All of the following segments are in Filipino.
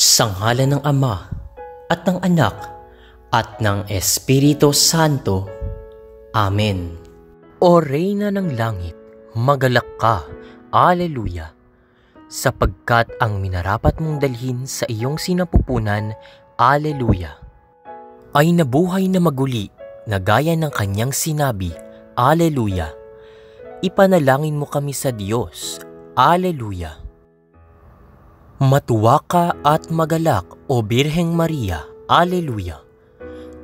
Sa ngalan ng Ama at ng Anak at ng Espiritu Santo. Amen. O Reyna ng Langit, magalak ka. Aleluya. Sapagkat ang minarapat mong dalhin sa iyong sinapupunan, Aleluya. Ay nabuhay na maguli na gaya ng kanyang sinabi, Aleluya. Ipanalangin mo kami sa Diyos, Aleluya. Matuwa ka at magalak, O Birheng Maria, Aleluya.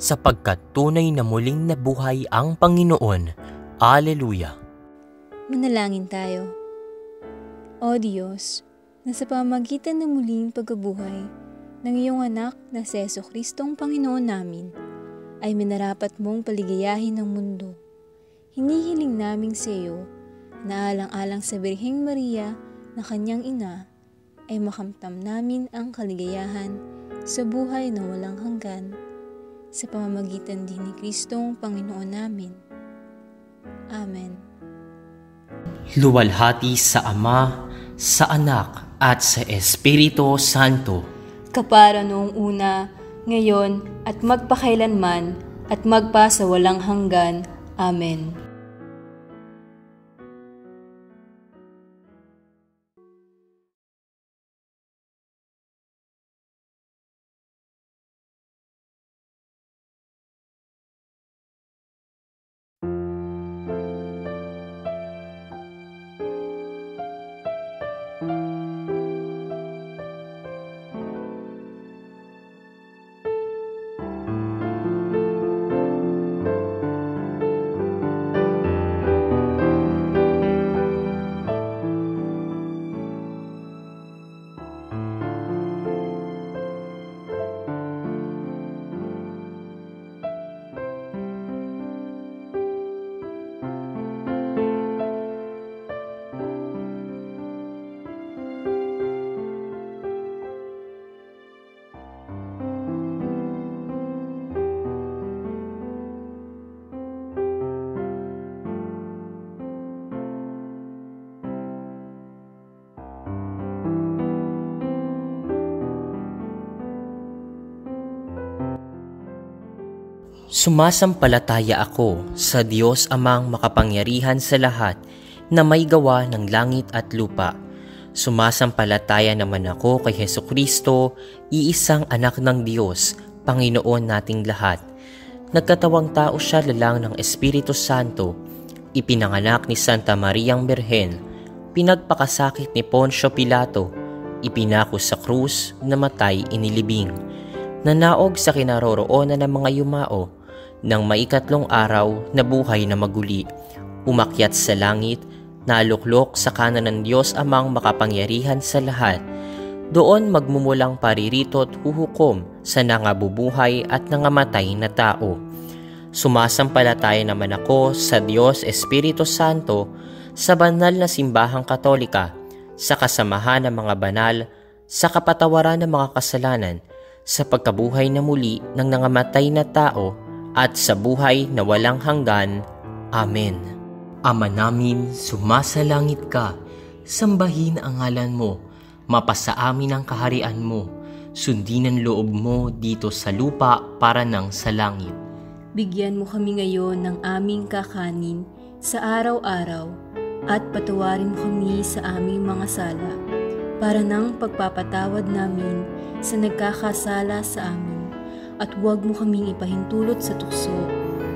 Sapagkat tunay na muling nabuhay ang Panginoon, Aleluya. Manalangin tayo. O Diyos, na sa pamagitan ng muling pagkabuhay ng iyong anak na si Yeso Kristong Panginoon namin, ay minarapat mong paligayahin ng mundo. Hinihiling namin sa iyo na alang-alang sa Birheng Maria na kanyang ina, ay makamtam namin ang kaligayahan sa buhay na walang hanggan sa pamamagitan din ni Kristong Panginoon namin. Amen. Luwalhati sa Ama, sa Anak, at sa Espiritu Santo. Kapara noong una, ngayon, at magpakailanman, at magpa sa walang hanggan. Amen. Sumasampalataya ako sa Diyos amang makapangyarihan sa lahat na may gawa ng langit at lupa. Sumasampalataya naman ako kay Heso Kristo, iisang anak ng Diyos, Panginoon nating lahat. Nagkatawang tao siya lalang ng Espiritu Santo, ipinanganak ni Santa Mariang Berhen, pinagpakasakit ni Poncio Pilato, ipinako sa krus, namatay inilibing nanaog sa kinaroroonan ng mga yumao ng maikatlong araw na buhay na maguli. Umakyat sa langit, naluklok sa kanan ng Diyos amang makapangyarihan sa lahat. Doon magmumulang paririto at huhukom sa nangabubuhay at nangamatay na tao. Sumasampalataya naman ako sa Diyos Espiritu Santo sa banal na simbahang katolika, sa kasamahan ng mga banal, sa kapatawaran ng mga kasalanan, sa pagkabuhay na muli ng nangamatay na tao at sa buhay na walang hanggan. Amen. Ama namin, sumasalangit ka, sambahin ang ngalan mo, mapasa amin ang kaharian mo, sundin ang loob mo dito sa lupa para ng sa langit. Bigyan mo kami ngayon ng aming kakanin sa araw-araw at patawarin mo kami sa aming mga sala para ng pagpapatawad namin sa nagkakasala sa amin at huwag mo kaming ipahintulot sa tukso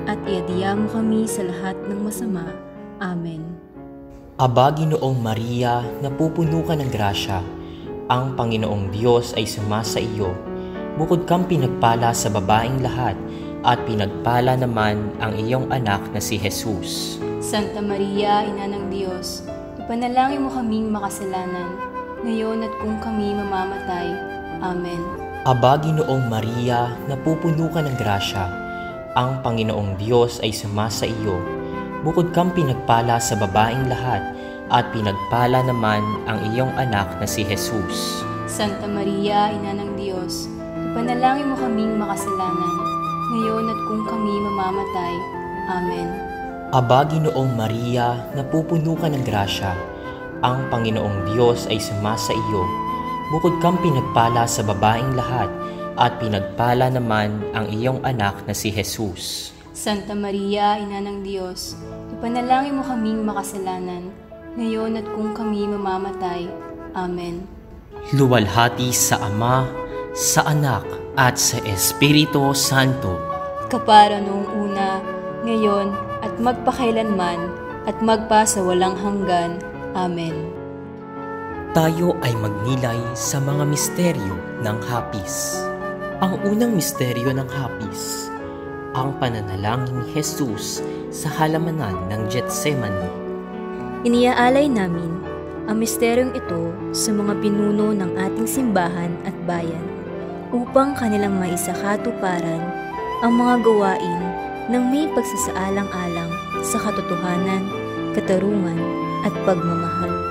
at iadiya mo kami sa lahat ng masama. Amen. Aba, Ginoong Maria, napupuno ka ng grasya. Ang Panginoong Diyos ay sumasa iyo. Bukod kang pinagpala sa babaeng lahat at pinagpala naman ang iyong anak na si Jesus. Santa Maria, Ina ng Diyos, ipanalangin mo kaming makasalanan, ngayon at kung kami mamamatay. Amen. Aba, Ginoong Maria, napupuno ka ng grasya. Ang Panginoong Diyos ay sumasa iyo. Bukod kang pinagpala sa babaeng lahat at pinagpala naman ang iyong anak na si Jesus. Santa Maria, Ina ng Diyos, ipanalangin mo kaming makasalanan, ngayon at kung kami mamamatay. Amen. Aba, Ginoong Maria, napupuno ka ng grasya. Ang Panginoong Diyos ay sumasa iyo. Bukod kang pinagpala sa babaeng lahat at pinagpala naman ang iyong anak na si Jesus. Santa Maria, Ina ng Diyos, ipanalangin mo kaming makasalanan, ngayon at kung kami mamamatay. Amen. Luwalhati sa Ama, sa Anak at sa Espiritu Santo. Kapara noong una, ngayon at magpakailanman at magpa sa walang hanggan. Amen. Tayo ay magnilay sa mga misteryo ng hapis. Ang unang misteryo ng hapis, ang pananalangin ni Jesus sa halamanan ng Getsemani. Iniaalay namin ang misteryong ito sa mga pinuno ng ating simbahan at bayan upang kanilang maisakatuparan ang mga gawain ng may pagsasaalang-alang sa katotohanan, katarungan at pagmamahal.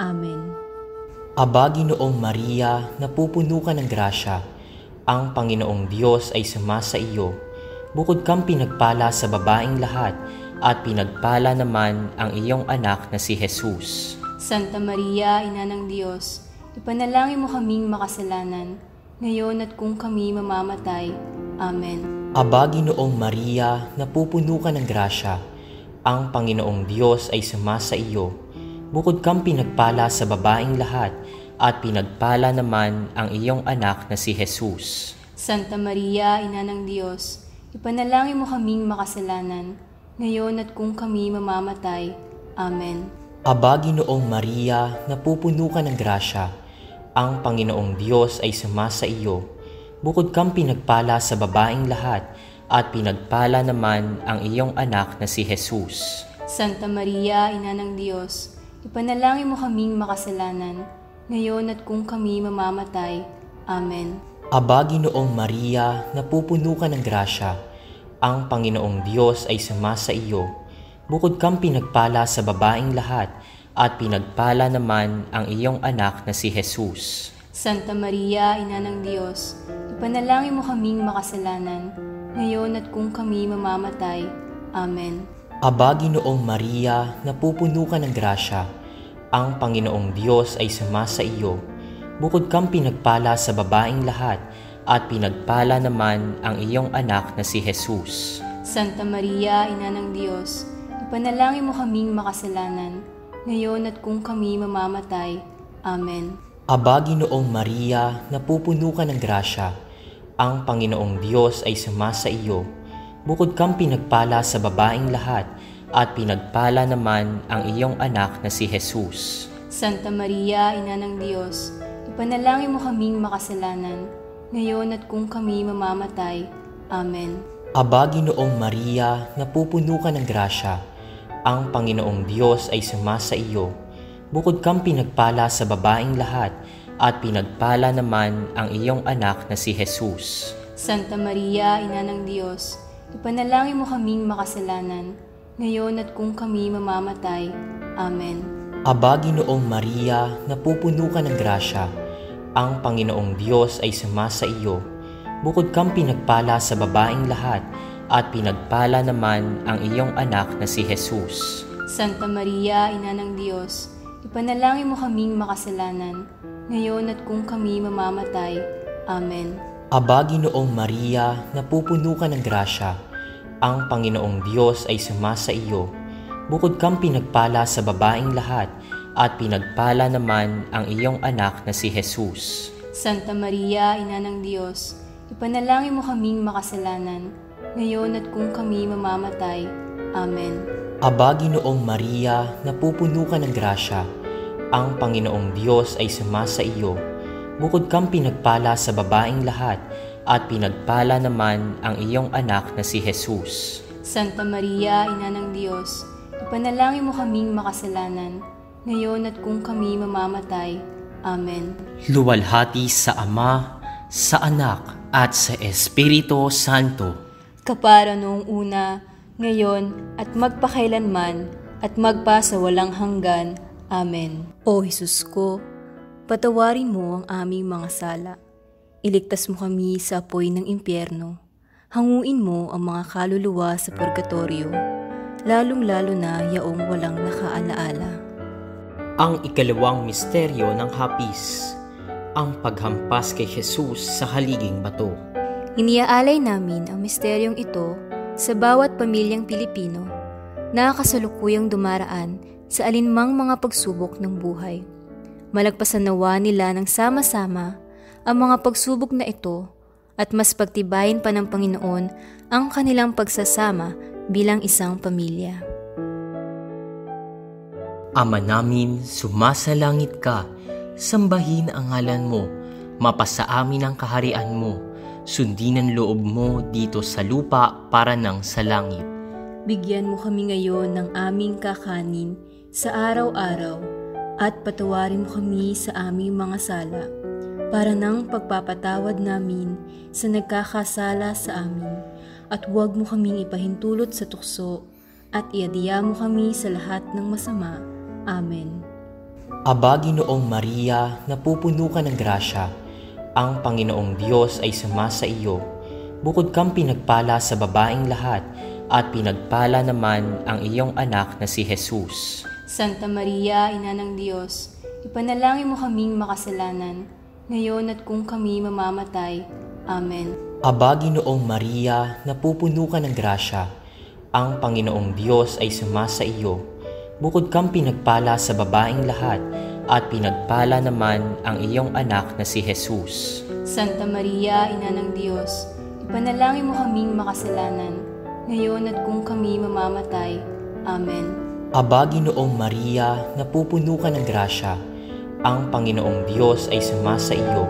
Amen. Aba, Ginoong Maria, napupuno ka ng grasya. Ang Panginoong Diyos ay sumasa iyo. Bukod kang pinagpala sa babaeng lahat, at pinagpala naman ang iyong anak na si Jesus. Santa Maria, Ina ng Diyos, ipanalangin mo kaming makasalanan, ngayon at kung kami mamamatay. Amen. Aba, Ginoong Maria, napupuno ka ng grasya. Ang Panginoong Diyos ay sumasa iyo. Bukod kang pinagpala sa babaeng lahat, at pinagpala naman ang iyong anak na si Jesus. Santa Maria, Ina ng Diyos, ipanalangin mo kaming makasalanan, ngayon at kung kami mamamatay. Amen. Aba, Ginoong Maria, napupuno ka ng grasya. Ang Panginoong Diyos ay sumasa iyo. Bukod kang pinagpala sa babaeng lahat, at pinagpala naman ang iyong anak na si Jesus. Santa Maria, Ina ng Diyos, ipanalangin mo kaming makasalanan, ngayon at kung kami mamamatay. Amen. Aba, Ginoong Maria, napupuno ka ng grasya. Ang Panginoong Diyos ay sumasa iyo. Bukod kang pinagpala sa babaeng lahat, at pinagpala naman ang iyong anak na si Jesus. Santa Maria, Ina ng Diyos, ipanalangin mo kaming makasalanan, ngayon at kung kami mamamatay. Amen. Aba, Ginoong Maria, napupuno ka ng grasya. Ang Panginoong Diyos ay sumasa iyo. Bukod kang pinagpala sa babaeng lahat, at pinagpala naman ang iyong anak na si Jesus. Santa Maria, Ina ng Diyos, ipanalangin mo kaming makasalanan, ngayon at kung kami mamamatay. Amen. Aba, Ginoong Maria, napupuno ka ng grasya. Ang Panginoong Diyos ay sumasa iyo. Bukod kang pinagpala sa babaeng lahat, at pinagpala naman ang iyong anak na si Jesus. Santa Maria, Ina ng Diyos, ipanalangin mo kaming makasalanan, ngayon at kung kami mamamatay. Amen. Aba, Ginoong Maria, napupuno ka ng grasya. Ang Panginoong Diyos ay sumasa iyo. Bukod kang pinagpala sa babaeng lahat, at pinagpala naman ang iyong anak na si Jesus. Santa Maria, Ina ng Diyos, ipanalangin mo kaming makasalanan, ngayon at kung kami mamamatay. Amen. Aba, Ginoong Maria, napupuno ka ng grasya. Ang Panginoong Diyos ay sumasa iyo. Bukod kang pinagpala sa babaeng lahat, at pinagpala naman ang iyong anak na si Jesus. Santa Maria, Ina ng Diyos, ipanalangin mo kaming makasalanan, ngayon at kung kami mamamatay. Amen. Aba, Ginoong Maria, napupuno ka ng grasya. Ang Panginoong Diyos ay sumasa iyo. Bukod kang pinagpala sa babaeng lahat, at pinagpala naman ang iyong anak na si Jesus. Santa Maria, Ina ng Diyos, ipanalangin mo kaming makasalanan, ngayon at kung kami mamamatay. Amen. Aba, Ginoong Maria, napupuno ka ng grasya. Ang Panginoong Diyos ay sumasa iyo. Bukod kang pinagpala sa babaeng lahat, at pinagpala naman ang iyong anak na si Jesus. Santa Maria, Ina ng Diyos, ipanalangin mo kaming makasalanan, ngayon at kung kami mamamatay. Amen. Luwalhati sa Ama, sa Anak, at sa Espiritu Santo. Kapara noong una, ngayon, at magpakailanman, at magpa sa walang hanggan. Amen. O Jesus ko, patawarin mo ang aming mga sala. Iligtas mo kami sa apoy ng impyerno. Hanguin mo ang mga kaluluwa sa purgatorio, lalong-lalo na yaong walang nakaalaala. Ang ikalawang misteryo ng hapis, ang paghampas kay Jesus sa haliging bato. Iniaalay namin ang misteryong ito sa bawat pamilyang Pilipino na kasalukuyang dumaraan sa alinmang mga pagsubok ng buhay. Malagpasan nawa nila ng sama-sama ang mga pagsubok na ito at mas pagtibayin pa ng Panginoon ang kanilang pagsasama bilang isang pamilya. Ama namin, sumasalangit ka, sambahin ang ngalan mo, mapasa amin ang kaharian mo, sundin ang loob mo dito sa lupa para nang sa langit. Bigyan mo kami ngayon ng aming kakanin sa araw-araw at patawarin mo kami sa aming mga sala para ng pagpapatawad namin sa nagkakasala sa amin at huwag mo kaming ipahintulot sa tukso at iadiya mo kami sa lahat ng masama. Amen. Aba, Ginoong Maria, napupuno ka ng grasya. Ang Panginoong Diyos ay sumasa iyo. Bukod kang pinagpala sa babaeng lahat, at pinagpala naman ang iyong anak na si Jesus. Santa Maria, Ina ng Diyos, ipanalangin mo kaming makasalanan, ngayon at kung kami mamamatay. Amen. Aba, Ginoong Maria, napupuno ka ng grasya. Ang Panginoong Diyos ay sumasa iyo. Bukod kang pinagpala sa babaeng lahat, at pinagpala naman ang iyong anak na si Jesus. Santa Maria, Ina ng Diyos, ipanalangin mo kaming makasalanan, ngayon at kung kami mamamatay. Amen. Aba, Ginoong Maria, napupuno ka ng grasya. Ang Panginoong Diyos ay sumasa iyo.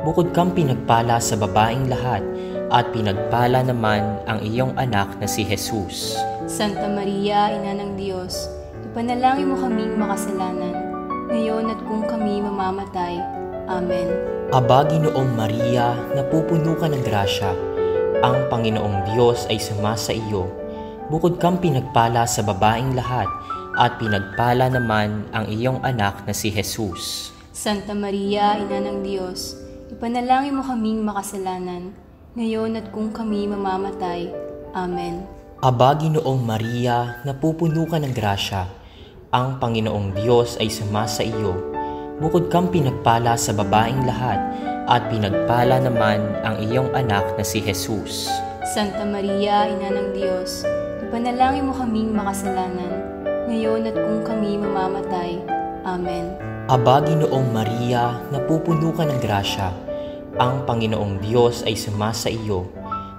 Bukod kang pinagpala sa babaeng lahat, at pinagpala naman ang iyong anak na si Jesus. Santa Maria, Ina ng Diyos, ipanalangin mo kaming makasalanan, ngayon at kung kami mamamatay. Amen. Aba, Ginoong Maria, napupuno ka ng grasya. Ang Panginoong Diyos ay sumasa iyo. Bukod kang pinagpala sa babaeng lahat, at pinagpala naman ang iyong anak na si Jesus. Santa Maria, Ina ng Diyos, ipanalangin mo kaming makasalanan, ngayon at kung kami mamamatay. Amen. Aba, Ginoong Maria, napupuno ka ng grasya. Ang Panginoong Diyos ay sumasa iyo. Bukod kang pinagpala sa babaeng lahat, at pinagpala naman ang iyong anak na si Jesus. Santa Maria, Ina ng Diyos, ipanalangin mo kaming makasalanan, ngayon at kung kami mamamatay. Amen. Aba, Ginoong Maria, napupuno ka ng grasya. Ang Panginoong Diyos ay sumasa iyo.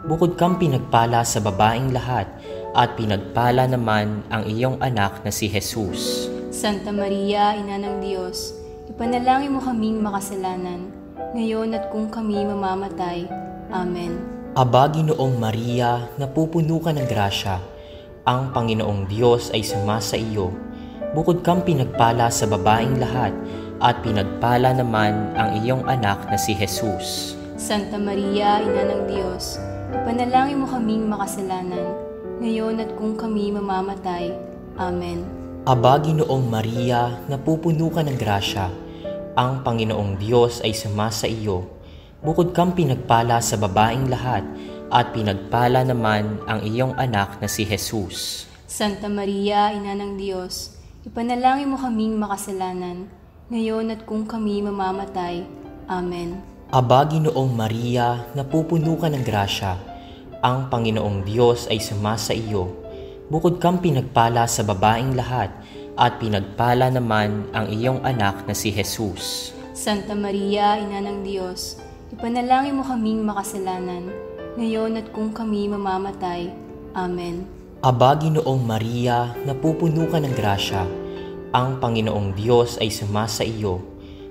Bukod kang pinagpala sa babaeng lahat, at pinagpala naman ang iyong anak na si Jesus. Santa Maria, Ina ng Diyos, ipanalangin mo kaming makasalanan, ngayon at kung kami mamamatay. Amen. Aba, Ginoong Maria, napupuno ka ng grasya. Ang Panginoong Diyos ay sumasa iyo. Bukod kang pinagpala sa babaeng lahat, at pinagpala naman ang iyong anak na si Jesus. Santa Maria, Ina ng Diyos, ipanalangin mo kaming makasalanan, ngayon at kung kami mamamatay. Amen. Aba, Ginoong Maria, napupuno ka ng grasya. Ang Panginoong Diyos ay sumasa iyo. Bukod kang pinagpala sa babaeng lahat, at pinagpala naman ang iyong anak na si Jesus. Santa Maria, Ina ng Diyos, ipanalangin mo kaming makasalanan, ngayon at kung kami mamamatay. Amen. Aba, Ginoong Maria, napupuno ka ng grasya. Ang Panginoong Diyos ay sumasa iyo. Bukod kang pinagpala sa babaeng lahat, at pinagpala naman ang iyong anak na si Jesus. Santa Maria, Ina ng Diyos, ipanalangin mo kaming makasalanan, ngayon at kung kami mamamatay. Amen. Aba, Ginoong Maria, napupuno ka ng grasya. Ang Panginoong Diyos ay sumasa iyo.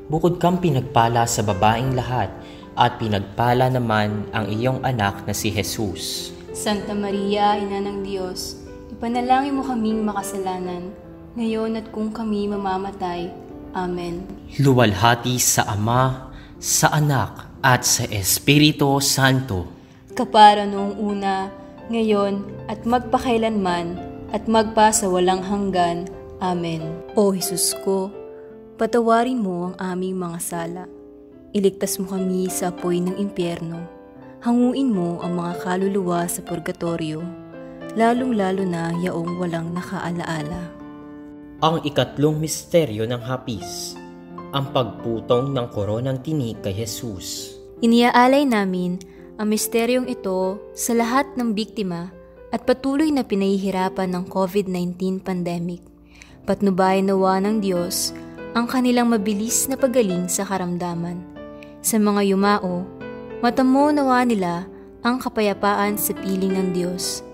Bukod kang pinagpala sa babaeng lahat, at pinagpala naman ang iyong anak na si Jesus. Santa Maria, Ina ng Diyos, ipanalangin mo kaming makasalanan, ngayon at kung kami mamamatay. Amen. Luwalhati sa Ama, sa Anak, at sa Espiritu Santo. Kapara noong una, ngayon, at magpakailanman, at magpa sa walang hanggan. Amen. O Jesus ko, patawarin mo ang aming mga sala. Iligtas mo kami sa apoy ng impyerno. Hanguin mo ang mga kaluluwa sa purgatorio, lalong-lalo na yaong walang nakaalaala. Ang ikatlong misteryo ng hapis, ang pagputong ng koronang tinik kay Jesus. Iniaalay namin ang misteryong ito sa lahat ng biktima at patuloy na pinahihirapan ng COVID-19 pandemic. Patnubayan nawa ng Diyos ang kanilang mabilis na pagaling sa karamdaman. Sa mga yumao, matamo nawa nila ang kapayapaan sa piling ng Diyos.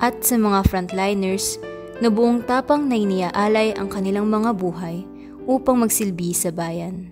At sa mga frontliners na buong tapang na iniaalay ang kanilang mga buhay upang magsilbi sa bayan.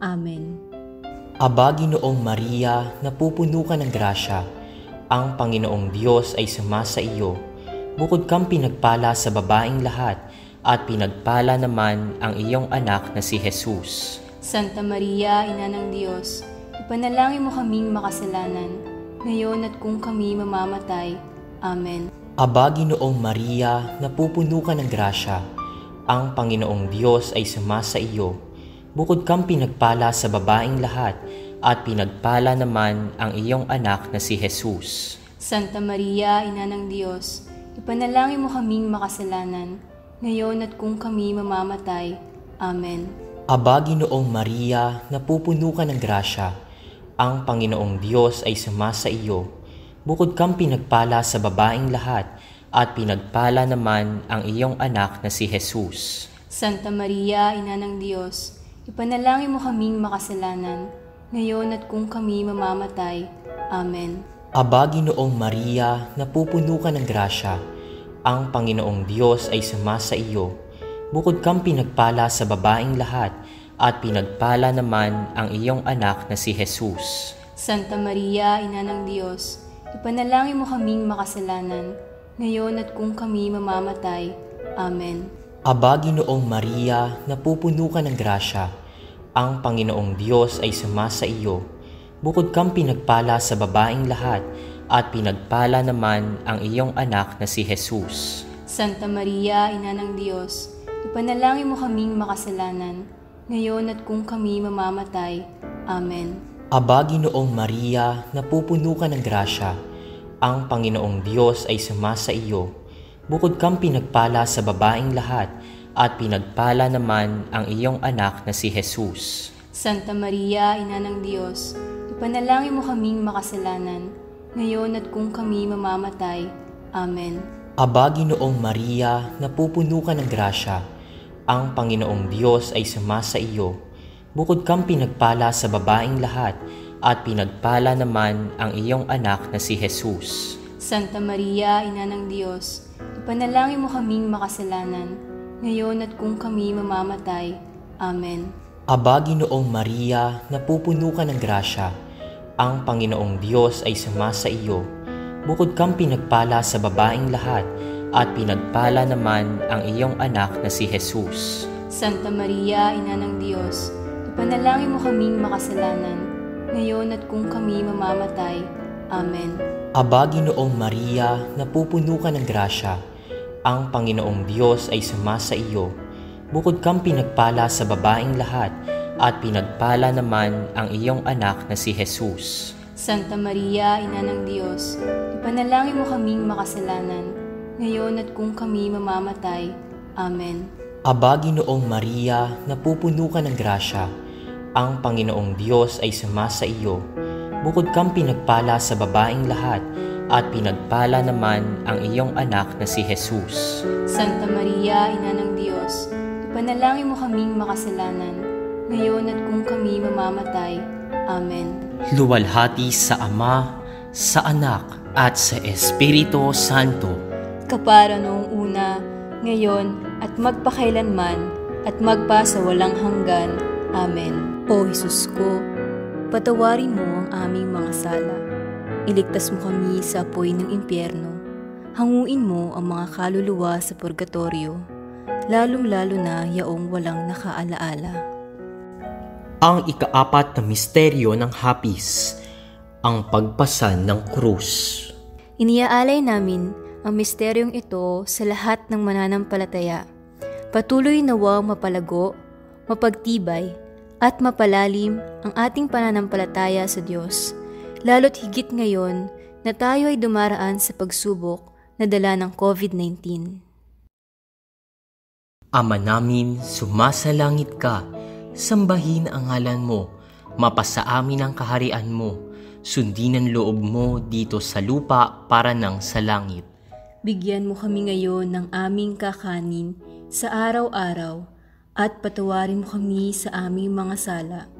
Amen. Aba, Ginoong Maria, napupuno ka ng grasya. Ang Panginoong Diyos ay sumasa iyo. Bukod kang pinagpala sa babaing lahat, at pinagpala naman ang iyong anak na si Jesus. Santa Maria, Ina ng Diyos, ipanalangin mo kaming makasalanan, ngayon at kung kami mamamatay. Amen. Aba, Ginoong Maria, napupuno ka ng grasya. Ang Panginoong Diyos ay sumasa iyo. Bukod kang pinagpala sa babaing lahat, at pinagpala naman ang iyong anak na si Jesus. Santa Maria, Ina ng Diyos, ipanalangin mo kaming makasalanan, ngayon at kung kami mamamatay. Amen. Aba, Ginoong Maria, napupuno ka ng grasya. Ang Panginoong Diyos ay sumasa iyo. Bukod kang pinagpala sa babaing lahat, at pinagpala naman ang iyong anak na si Jesus. Santa Maria, Ina ng Diyos, ipanalangin mo kaming makasalanan, ngayon at kung kami mamamatay. Amen. Aba, Ginoong Maria, napupuno ka ng grasya. Ang Panginoong Diyos ay sumasa iyo. Bukod kang pinagpala sa babaing lahat, at pinagpala naman ang iyong anak na si Jesus. Santa Maria, Ina ng Diyos, ipanalangin mo kaming makasalanan, ngayon at kung kami mamamatay. Amen. Aba, Ginoong Maria, napupuno ka ng grasya. Ang Panginoong Diyos ay sumasa iyo. Bukod kang pinagpala sa babaing lahat, at pinagpala naman ang iyong anak na si Jesus. Santa Maria, Ina ng Diyos, ipanalangin mo kaming makasalanan, ngayon at kung kami mamamatay. Amen. Aba, Ginoong Maria, napupuno ka ng grasya. Ang Panginoong Diyos ay sumasa iyo. Bukod kang pinagpala sa babaing lahat, at pinagpala naman ang iyong anak na si Jesus. Santa Maria, Ina ng Diyos, ipanalangin mo kaming makasalanan, ngayon at kung kami mamamatay. Amen. Aba, Ginoong Maria, napupuno ka ng grasya. Ang Panginoong Diyos ay sumasa iyo. Bukod kang pinagpala sa babaing lahat, at pinagpala naman ang iyong anak na si Jesus. Santa Maria, Ina ng Diyos, ipanalangin mo kaming makasalanan, ngayon at kung kami mamamatay. Amen. Aba, Ginoong Maria, napupuno ka ng grasya. Ang Panginoong Diyos ay sumasa iyo. Bukod kang pinagpala sa babaing lahat, at pinagpala naman ang iyong anak na si Jesus. Santa Maria, Ina ng Diyos, ipanalangin mo kaming makasalanan, ngayon at kung kami mamamatay. Amen. Aba, Ginoong Maria, napupuno ka ng grasya. Ang Panginoong Diyos ay sumasa iyo. Bukod kang pinagpala sa babaing lahat, at pinagpala naman ang iyong anak na si Jesus. Santa Maria, Ina ng Diyos, ipanalangin mo kaming makasalanan, ngayon at kung kami mamamatay. Amen. Aba, Ginoong Maria, napupuno ka ng grasya. Ang Panginoong Diyos ay sumasa iyo. Bukod kang pinagpala sa babaing lahat, at pinagpala naman ang iyong anak na si Jesus. Santa Maria, Ina ng Diyos, ipanalangin mo kaming makasalanan, ngayon at kung kami mamamatay. Amen. Luwalhati sa Ama, sa Anak, at sa Espiritu Santo. Kapara noong una, ngayon at magpakailanman at magpa sa walang hanggan. Amen. O Jesus ko, patawarin mo ang aming mga sala. Iligtas mo kami sa apoy ng impyerno. Hanguin mo ang mga kaluluwa sa purgatorio, lalong-lalo na yaong walang nakaalaala. Ang ikaapat na misteryo ng hapis, ang pagpasan ng krus. Iniaalay namin ang misteryong ito sa lahat ng mananampalataya. Patuloy nawang mapalago, mapagtibay, at mapalalim ang ating pananampalataya sa Diyos, lalo't higit ngayon na tayo ay dumaraan sa pagsubok na dala ng COVID-19. Ama namin, sumasalangit ka, sambahin ang ngalan mo, mapasa amin ang kaharian mo, Sundin ang loob mo dito sa lupa para nang sa langit. Bigyan mo kami ngayon ng aming kakanin sa araw-araw at patawarin mo kami sa aming mga sala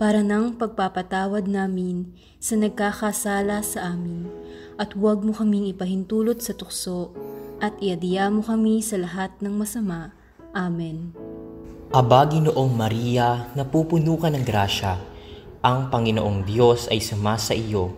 para nang pagpapatawad namin sa nagkakasala sa amin at huwag mo kaming ipahintulot sa tukso at iadiya mo kami sa lahat ng masama. Amen. Aba, Ginoong Maria, napupuno ka ng grasya. Ang Panginoong Diyos ay sumasa iyo.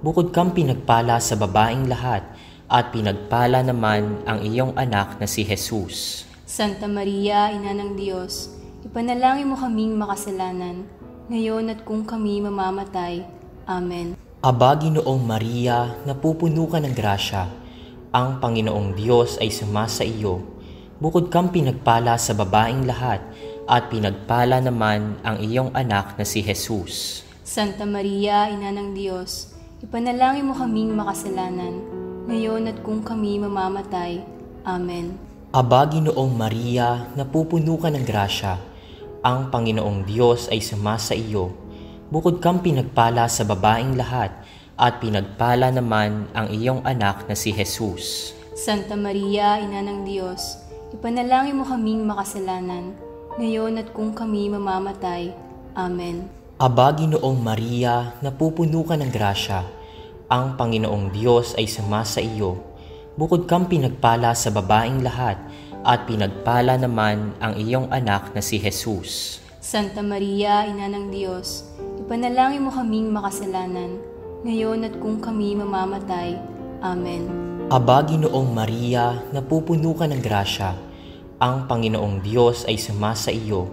Bukod kang pinagpala sa babaing lahat, at pinagpala naman ang iyong anak na si Jesus. Santa Maria, Ina ng Diyos, ipanalangin mo kaming makasalanan, ngayon at kung kami mamamatay. Amen. Aba, Ginoong Maria, napupuno ka ng grasya. Ang Panginoong Diyos ay sumasa iyo. Bukod kang pinagpala sa babaing lahat, at pinagpala naman ang iyong anak na si Jesus. Santa Maria, Ina ng Diyos, ipanalangin mo kaming makasalanan, ngayon at kung kami mamamatay. Amen. Aba, Ginoong Maria, napupuno ka ng grasya. Ang Panginoong Diyos ay sumasa iyo. Bukod kang pinagpala sa babaing lahat, at pinagpala naman ang iyong anak na si Jesus. Santa Maria, Ina ng Diyos, ipanalangin mo kaming makasalanan, ngayon at kung kami mamamatay. Amen. Aba, Ginoong Maria, napupuno ka ng grasya. Ang Panginoong Diyos ay sumasa iyo. Bukod kang pinagpala sa babaing lahat, at pinagpala naman ang iyong anak na si Jesus. Santa Maria, Ina ng Diyos, ipanalangin mo kaming makasalanan, ngayon at kung kami mamamatay. Amen. Aba, Ginoong Maria, napupuno ka ng grasya. Ang Panginoong Diyos ay sumasa iyo.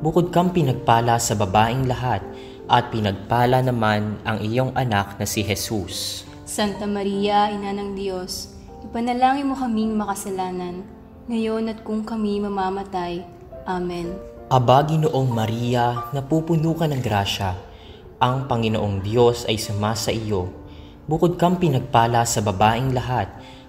Bukod kang pinagpala sa babaing lahat, at pinagpala naman ang iyong anak na si Jesus. Santa Maria, Ina ng Diyos, ipanalangin mo kaming makasalanan, ngayon at kung kami mamamatay. Amen. Aba, Ginoong Maria, napupuno ka ng grasya. Ang Panginoong Diyos ay sumasa iyo. Bukod kang pinagpala sa babaing lahat,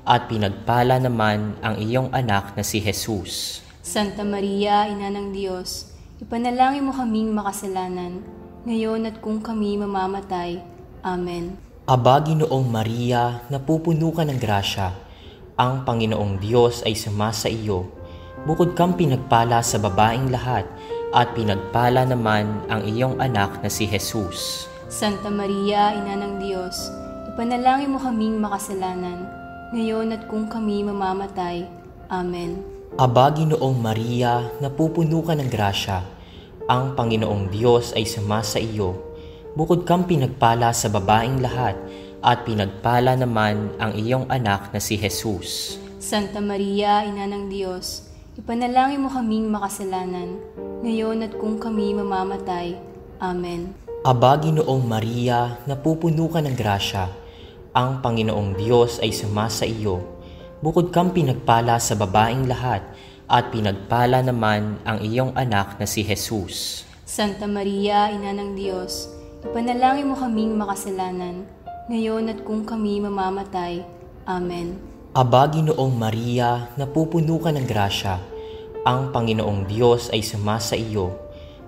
at pinagpala naman ang iyong anak na si Jesus. Santa Maria, Ina ng Diyos, ipanalangin mo kaming makasalanan, ngayon at kung kami mamamatay. Amen. Aba, Ginoong Maria, napupuno ka ng grasya. Ang Panginoong Diyos ay sumasa iyo. Bukod kang pinagpala sa babaing lahat, at pinagpala naman ang iyong anak na si Jesus. Santa Maria, Ina ng Diyos, ipanalangin mo kaming makasalanan, ngayon at kung kami mamamatay. Amen. Aba, Ginoong Maria, napupuno ka ng grasya. Ang Panginoong Diyos ay sumasa iyo. Bukod kang pinagpala sa babaing lahat, at pinagpala naman ang iyong anak na si Jesus. Santa Maria, Ina ng Diyos, ipanalangin mo kaming makasalanan, ngayon at kung kami mamamatay. Amen. Aba, Ginoong Maria, napupuno ka ng grasya. Ang Panginoong Diyos ay sumasa iyo. Bukod kang pinagpala sa babaing lahat, at pinagpala naman ang iyong anak na si Jesus. Santa Maria, Ina ng Diyos, ipanalangin mo kaming makasalanan, ngayon at kung kami mamamatay. Amen. Aba, Ginoong Maria, napupuno ka ng grasya. Ang Panginoong Diyos ay sumasa iyo.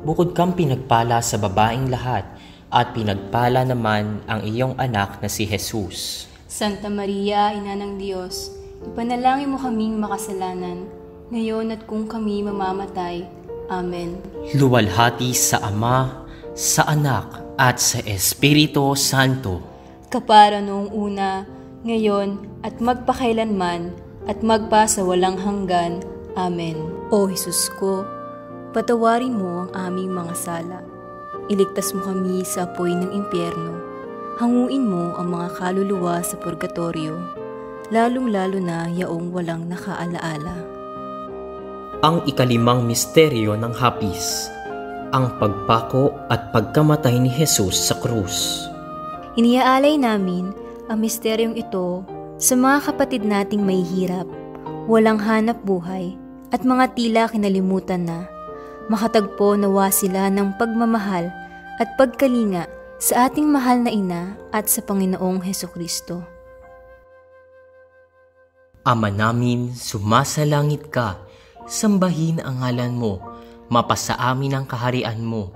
Bukod kang pinagpala sa babaing lahat, at pinagpala naman ang iyong anak na si Jesus. Santa Maria, Ina ng Diyos, ipanalangin mo kaming makasalanan, ngayon at kung kami mamamatay. Amen. Luwalhati sa Ama, sa Anak, at sa Espiritu Santo. Kapara noong una, ngayon, at magpakailanman, at magpa sa walang hanggan. Amen. O Jesus ko, patawarin mo ang aming mga sala. Iligtas mo kami sa apoy ng impyerno. Hanguin mo ang mga kaluluwa sa purgatorio, lalong-lalo na yaong walang nakaalaala. Ang ikalimang misteryo ng hapis, ang pagpako at pagkamatay ni Jesus sa krus. Iniaalay namin ang misteryong ito sa mga kapatid nating may hirap, walang hanap buhay, at mga tila kinalimutan na. Makatagpo nawa sila ng pagmamahal at pagkalinga sa ating mahal na ina at sa Panginoong Heso Kristo. Ama namin, sumasalangit ka, sambahin ang ngalan mo, mapasa amin ang kaharian mo,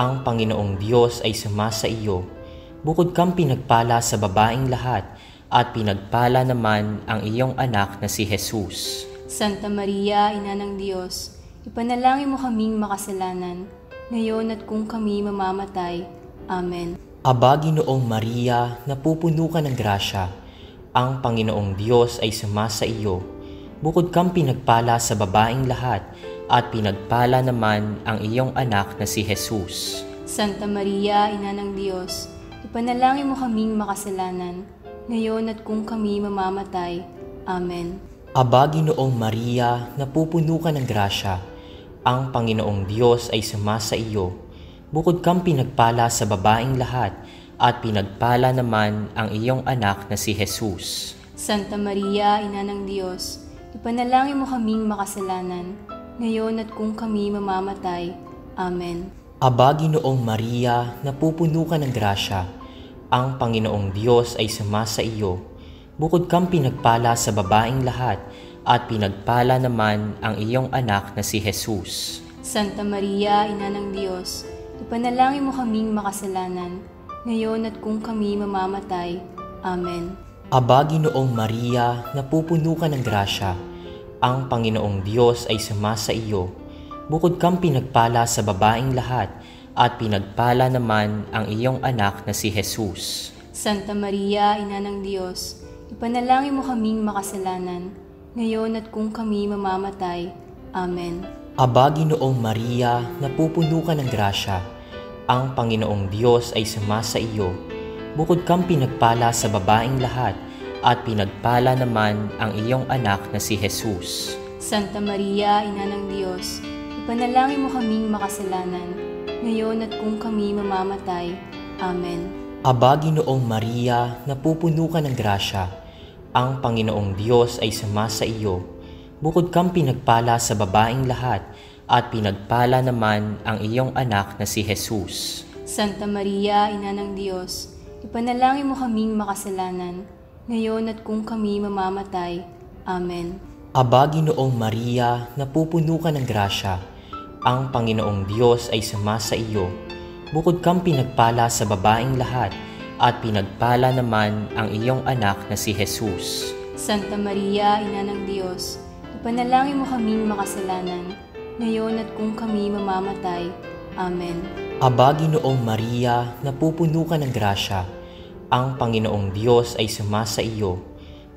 Ang Panginoong Diyos ay sumasa iyo. Bukod kang pinagpala sa babaeng lahat, at pinagpala naman ang iyong anak na si Jesus. Santa Maria, Ina ng Diyos, ipanalangin mo kaming makasalanan, ngayon at kung kami mamamatay. Amen. Aba, Ginoong Maria, napupuno ka ng grasya. Ang Panginoong Diyos ay sumasa iyo. Bukod kang pinagpala sa babaeng lahat, at pinagpala naman ang iyong anak na si Jesus. Santa Maria, Ina ng Diyos, ipanalangin mo kaming makasalanan, ngayon at kung kami mamamatay. Amen. Aba, Ginoong Maria, napupuno ka ng grasya. Ang Panginoong Diyos ay sumasa iyo. Bukod kang pinagpala sa babaeng lahat, at pinagpala naman ang iyong anak na si Jesus. Santa Maria, Ina ng Diyos, ipanalangin mo kaming makasalanan, ngayon at kung kami mamamatay. Amen. Aba, Ginoong Maria, napupuno ka ng grasya. Ang Panginoong Diyos ay sumasa iyo. Bukod kang pinagpala sa babaeng lahat, at pinagpala naman ang iyong anak na si Jesus. Santa Maria, Ina ng Diyos, ipanalangin mo kaming makasalanan, ngayon at kung kami mamamatay. Amen. Aba, Ginoong Maria, napupuno ka ng grasya. Ang Panginoong Diyos ay sumasa iyo. Bukod kang pinagpala sa babaeng lahat, at pinagpala naman ang iyong anak na si Jesus. Santa Maria, Ina ng Diyos, ipanalangin mo kaming makasalanan, ngayon at kung kami mamamatay. Amen. Aba, Ginoong Maria, napupuno ka ng grasya. Ang Panginoong Diyos ay sumasa iyo. Bukod kang pinagpala sa babaeng lahat, at pinagpala naman ang iyong anak na si Jesus. Santa Maria, Ina ng Diyos, ipanalangin mo kaming makasalanan, ngayon at kung kami mamamatay. Amen. Aba, Ginoong Maria, napupuno ka ng grasya. Ang Panginoong Diyos ay sumasa iyo. Bukod kang pinagpala sa babaeng lahat, at pinagpala naman ang iyong anak na si Jesus. Santa Maria, Ina ng Diyos, ipanalangin mo kaming makasalanan, ngayon at kung kami mamamatay. Amen. Aba, Ginoong Maria, napupuno ka ng grasya. Ang Panginoong Diyos ay sumasa iyo. Bukod kang pinagpala sa babaeng lahat, at pinagpala naman ang iyong anak na si Jesus. Santa Maria, Ina ng Diyos, ipanalangin mo kaming makasalanan, ngayon at kung kami mamamatay. Amen. Aba, Ginoong Maria, napupuno ka ng grasya. Ang Panginoong Diyos ay sumasa iyo.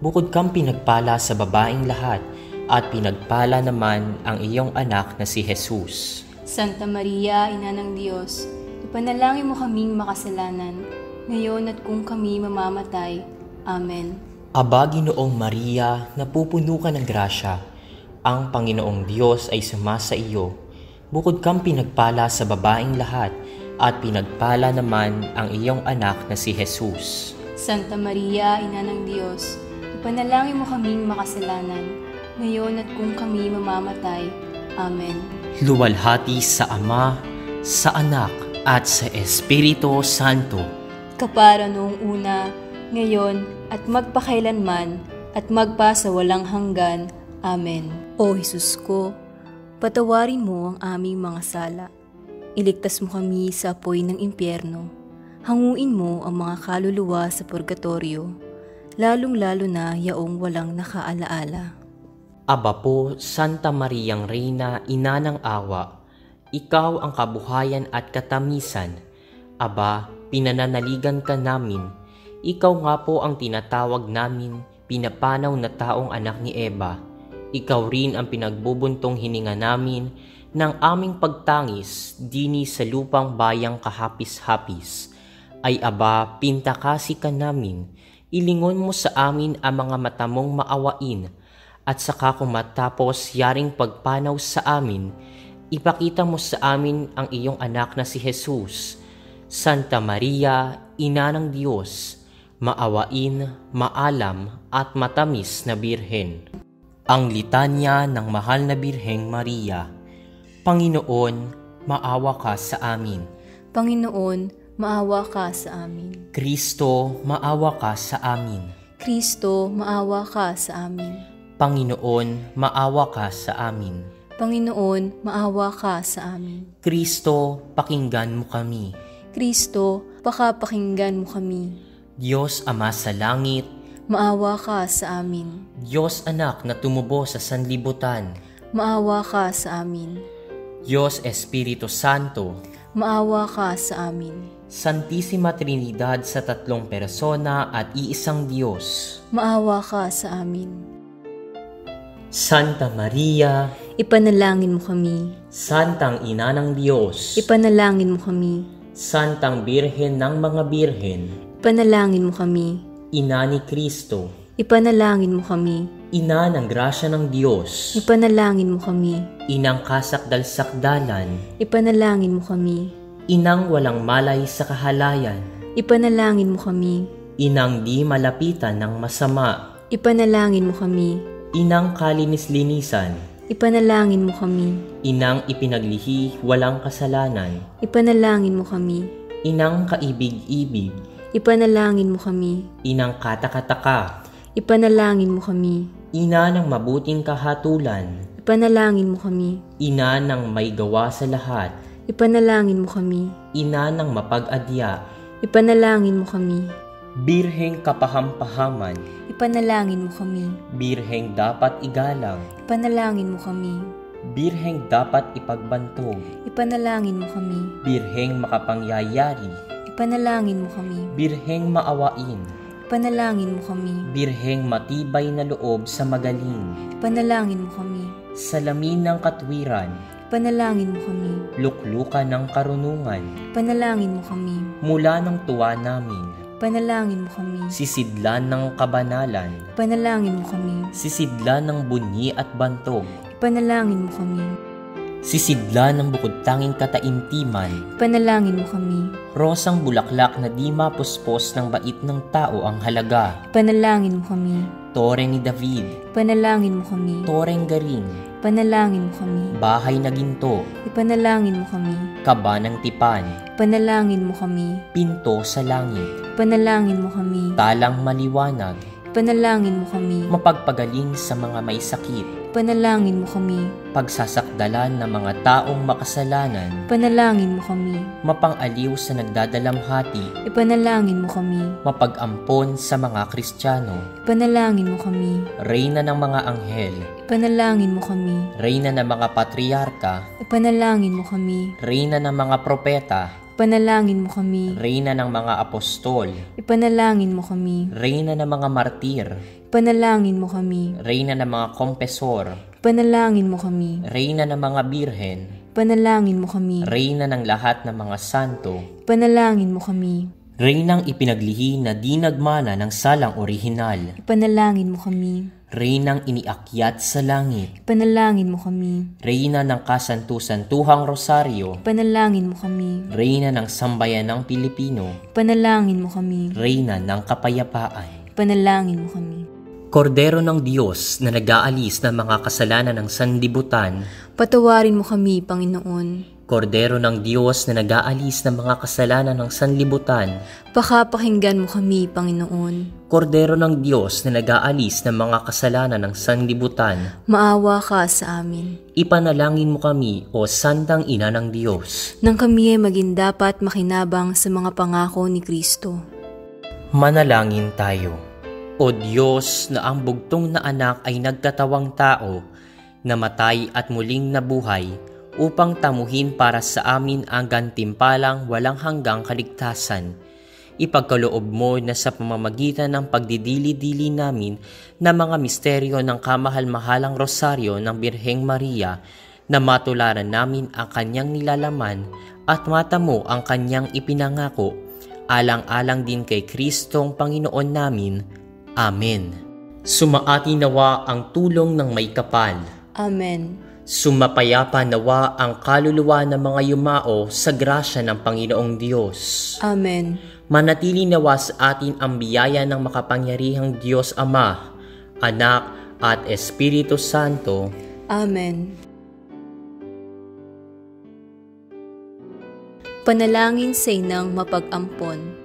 Bukod kang pinagpala sa babaeng lahat, at pinagpala naman ang iyong anak na si Jesus. Santa Maria, Ina ng Diyos, ipanalangin mo kaming makasalanan, ngayon at kung kami mamamatay. Amen. Aba, Ginoong Maria, napupuno ka ng grasya. Ang Panginoong Diyos ay sumasa iyo. Bukod kang pinagpala sa babaeng lahat, at pinagpala naman ang iyong anak na si Jesus. Santa Maria, Ina ng Diyos, ipanalangin mo kaming makasalanan, ngayon at kung kami mamamatay. Amen. Luwalhati sa Ama, sa Anak, at sa Espiritu Santo. Kapara noong una, ngayon, at magpakailanman, at magpa sa walang hanggan. Amen. O Jesus ko, patawarin mo ang aming mga sala. Iligtas mo kami sa apoy ng impyerno. Hanguin mo ang mga kaluluwa sa purgatorio, lalong-lalo na yaong walang nakaalaala. Aba po, Santa Mariang Reina, Ina ng Awa, Ikaw ang kabuhayan at katamisan. Aba, pinananaligan ka namin. Ikaw nga po ang tinatawag namin, pinapanaw na taong anak ni Eva. Ikaw rin ang pinagbubuntong hininga namin ng aming pagtangis dini sa lupang bayang kahapis-hapis. Ay aba, pintakasi ka namin, ilingon mo sa amin ang mga matamong maawain, at saka kung yaring pagpanaw sa amin, ipakita mo sa amin ang iyong anak na si Jesus. Santa Maria, Ina ng Diyos, maawain, maalam at matamis na Birhen. Ang litanya ng mahal na Birheng Maria. Panginoon, maawa ka sa amin. Panginoon, maawa ka sa amin. Kristo, maawa ka sa amin. Kristo, maawa ka sa amin. Panginoon, maawa ka sa amin. Panginoon, maawa ka sa amin. Kristo, pakinggan mo kami. Kristo, pakapakinggan mo kami. Diyos Ama sa langit, Maawa ka sa amin. Diyos Anak na tumubo sa sanlibutan, Maawa ka sa amin. Diyos Espiritu Santo, Maawa ka sa amin. Santissima Trinidad sa tatlong persona at iisang Diyos. Maawa ka sa amin. Santa Maria, Ipanalangin mo kami. Santang Ina ng Diyos, Ipanalangin mo kami. Santang Birhen ng mga Birhen, Ipanalangin mo kami. Ina ni Kristo, Ipanalangin mo kami. Ina ng grasya ng Diyos, Ipanalangin mo kami. Inang kasakdal-sakdalan, Ipanalangin mo kami. Inang walang malay sa kahalayan, Ipanalangin mo kami. Inang di malapitan ng masama, Ipanalangin mo kami. Inang kalinis-linisan, Ipanalangin mo kami. Inang ipinaglihi walang kasalanan, Ipanalangin mo kami. Inang kaibig-ibig, Ipanalangin mo kami. Inang katakataka, Ipanalangin mo kami. Ina ng mabuting kahatulan, Ipanalangin mo kami. Ina ng may gawa sa lahat, Ipanalangin mo kami. Ina ng mapag-adya, Ipanalangin mo kami. Birheng kapahampahaman, Ipanalangin mo kami. Birheng dapat igalang, Ipanalangin mo kami. Birheng dapat ipagbantog, Ipanalangin mo kami. Birheng makapangyayari, Ipanalangin mo kami. Birheng maawain, Ipanalangin mo kami. Birheng matibay na loob sa magaling, Ipanalangin mo kami. salamin ng katwiran, Ipanalangin mo kami. luklukan ng karunungan, Ipanalangin mo kami. mula ng tuwa namin, Ipanalangin mo kami. sisidlan ng kabanalan, Ipanalangin mo kami. sisidlan ng bunyi at bantog, Ipanalangin mo kami. Sisidlan ng bukod tanging kataimtiman, Ipanalangin mo kami. rosang bulaklak na di mapuspos ng bait ng tao ang halaga, Ipanalangin mo kami. tore ni David, Ipanalangin mo kami. toreng garing, Ipanalangin mo kami. bahay na ginto, Ipanalangin mo kami. kaba ng tipan, Ipanalangin mo kami. pinto sa langit, Ipanalangin mo kami. talang maliwanag, Ipanalangin mo kami. mapagpagaling sa mga may sakit, Ipanalangin mo kami. pagsasakdalan ng mga taong makasalanan, Ipanalangin mo kami. mapangaliw sa nagdadalamhati, Ipanalangin mo kami. mapag-ampon sa mga Kristiyano, Ipanalangin mo kami. reyna ng mga anghel, Ipanalangin mo kami. reyna ng mga patriarka, Ipanalangin mo kami. reyna ng mga propeta, Ipanalangin mo kami. reyna ng mga apostol, Ipanalangin mo kami. reyna ng mga martir, Ipanalangin mo kami. reyna ng mga kompesor, Ipanalangin mo kami. reyna ng mga birhen, Ipanalangin mo kami. reyna ng lahat ng mga santo, Ipanalangin mo kami. reynang ipinaglihi na di nagmana ng salang orihinal, Ipanalangin mo kami. reynang iniakyat sa langit, Ipanalangin mo kami. reyna ng kasantu-santuhang rosaryo, Ipanalangin mo kami. reyna ng sambayan ng Pilipino, Ipanalangin mo kami. reyna ng kapayapaan. Ipanalangin mo kami. Kordero ng Diyos na nag-aalis ng mga kasalanan ng sanlibutan, Patawarin mo kami, Panginoon. Kordero ng Diyos na nag-aalis ng mga kasalanan ng sanlibutan, Pakapakinggan mo kami, Panginoon. Kordero ng Diyos na nag-aalis ng mga kasalanan ng sanlibutan, Maawa ka sa amin. ipanalangin mo kami o Santang Ina ng Diyos. Nang kami ay maging dapat makinabang sa mga pangako ni Kristo. Manalangin tayo. O Diyos na ang bugtong na anak ay nagkatawang tao, namatay at muling nabuhay, upang tamuhin para sa amin ang gantimpalang walang hanggang kaligtasan. Ipagkaloob mo na sa pamamagitan ng pagdidili-dili namin na mga misteryo ng kamahal-mahalang rosaryo ng Birheng Maria, na matularan namin ang kanyang nilalaman at matamo ang kanyang ipinangako, alang-alang din kay Kristong Panginoon namin. Amen. Sumaati nawa ang tulong ng may kapal. Amen. Sumapayapa nawa ang kaluluwa ng mga yumao sa grasya ng Panginoong Diyos. Amen. Manatili nawa sa atin ang biyaya ng makapangyarihang Diyos Ama, Anak at Espiritu Santo. Amen. Panalangin sa inang mapag-ampon.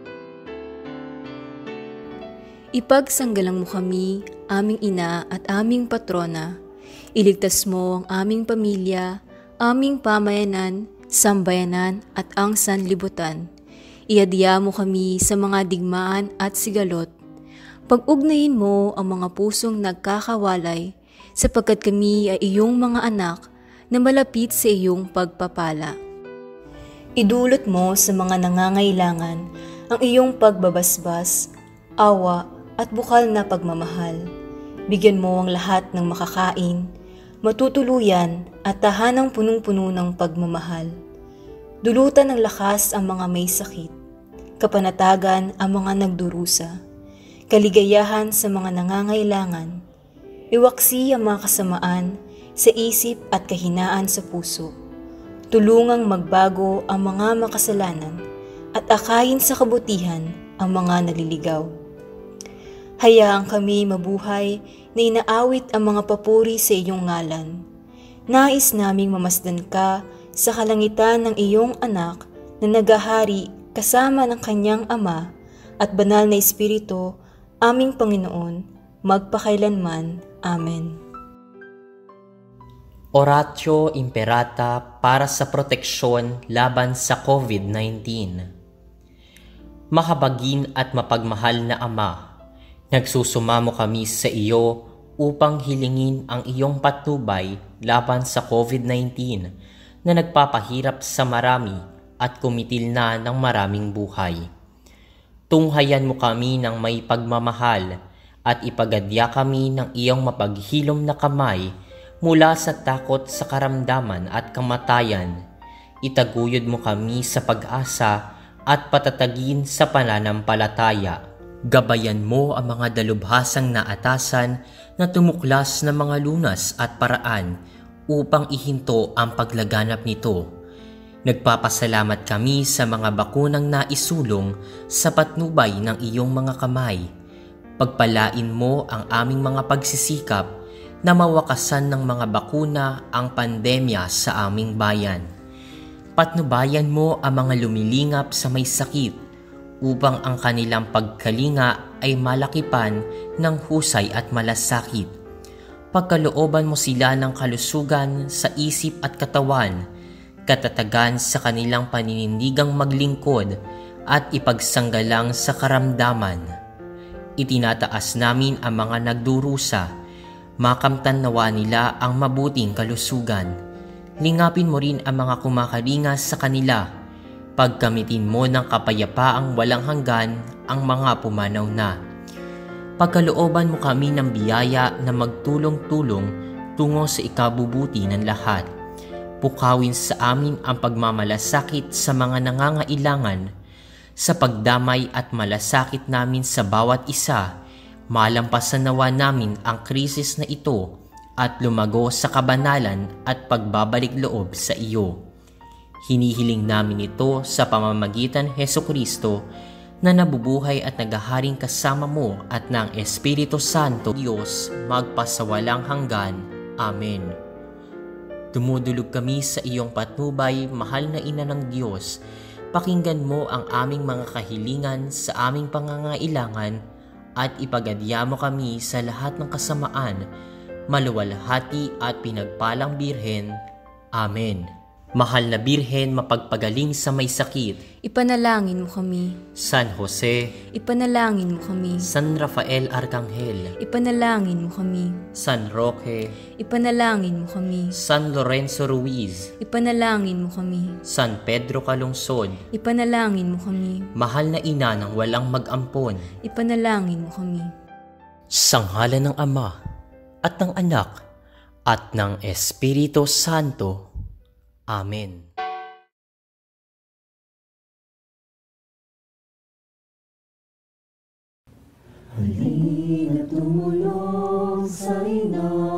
Ipagsanggalang mo kami, aming ina at aming patrona. Iligtas mo ang aming pamilya, aming pamayanan, sambayanan at ang sanlibutan. Iadya mo kami sa mga digmaan at sigalot. Pag-ugnayin mo ang mga pusong nagkakawalay sapagkat kami ay iyong mga anak na malapit sa iyong pagpapala. Idulot mo sa mga nangangailangan ang iyong pagbabasbas, awa at bukal na pagmamahal. Bigyan mo ang lahat ng makakain, matutuluyan at tahanang punong-puno ng pagmamahal. Dulutan ng lakas ang mga may sakit, kapanatagan ang mga nagdurusa, kaligayahan sa mga nangangailangan, iwaksi ang mga kasamaan sa isip at kahinaan sa puso tulungang magbago ang mga makasalanan at akayin sa kabutihan ang mga naliligaw. Hayaan kami mabuhay na inaawit ang mga papuri sa iyong ngalan. Nais naming mamasdan ka sa kalangitan ng iyong anak na nagahari kasama ng kanyang ama at banal na Espiritu, aming Panginoon, magpakailanman. Amen. Oratio Imperata para sa proteksyon laban sa COVID-19. Mahabagin at mapagmahal na Ama, nagsusumamo kami sa iyo upang hilingin ang iyong patnubay laban sa COVID-19 na nagpapahirap sa marami at kumitil na ng maraming buhay. Tunghayan mo kami ng may pagmamahal at ipagadya kami ng iyong mapaghilom na kamay mula sa takot sa karamdaman at kamatayan. Itaguyod mo kami sa pag-asa at patatagin sa pananampalataya. Gabayan mo ang mga dalubhasang naatasan na tumuklas ng mga lunas at paraan upang ihinto ang paglaganap nito. Nagpapasalamat kami sa mga bakunang naisulong sa patnubay ng iyong mga kamay. Pagpalain mo ang aming mga pagsisikap na mawakasan ng mga bakuna ang pandemya sa aming bayan. Patnubayan mo ang mga lumilingap sa may sakit upang ang kanilang pagkalinga ay malakipan ng husay at malasakit. Pagkalooban mo sila ng kalusugan sa isip at katawan, katatagan sa kanilang paninindigang maglingkod at ipagsanggalang sa karamdaman. Itinataas namin ang mga nagdurusa makamtan nawa nila ang mabuting kalusugan. Lingapin mo rin ang mga kumakalingas sa kanila. Pagkamitin mo ng kapayapaang walang hanggan ang mga pumanaw na. Pagkalooban mo kami ng biyaya na magtulong-tulong tungo sa ikabubuti ng lahat. Pukawin sa amin ang pagmamalasakit sa mga nangangailangan sa pagdamay at malasakit namin sa bawat isa Malampasan nawa namin ang krisis na ito at lumago sa kabanalan at pagbabalik loob sa iyo. Hinihiling namin ito sa pamamagitan Heso Kristo na nabubuhay at nagaharing kasama mo at ng Espiritu Santo Diyos magpasawalang hanggan. Amen. Dumudulog kami sa iyong patnubay, mahal na ina ng Diyos. Pakinggan mo ang aming mga kahilingan sa aming pangangailangan at ipagadya mo kami sa lahat ng kasamaan, maluwalhati at pinagpalang birhen. Amen. Mahal na Birhen mapagpagaling sa may sakit. Ipanalangin mo kami. San Jose. Ipanalangin mo kami. San Rafael Arcangel. Ipanalangin mo kami. San Roque. Ipanalangin mo kami. San Lorenzo Ruiz. Ipanalangin mo kami. San Pedro Calungsod. Ipanalangin mo kami. Mahal na ina ng walang mag-ampon. Ipanalangin mo kami. Sanghala ng Ama at ng Anak at ng Espiritu Santo. Amen. Halina tumulong sa inang